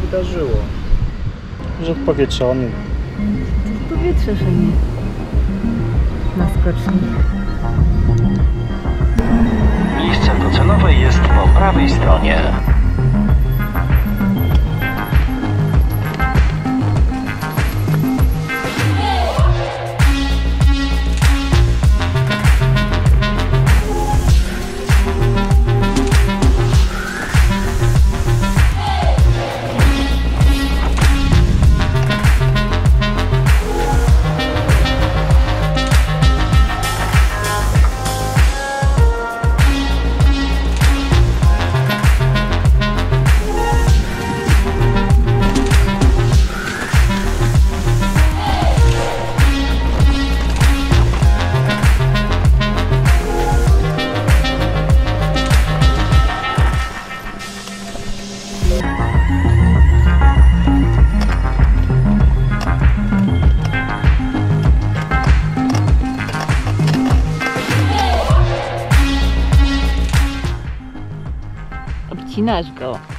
wydarzyło? Że odpowietrzony. Powietrze, że nie. Na skoczni. Miejsce docelowe jest po prawej stronie. Obcinasz go.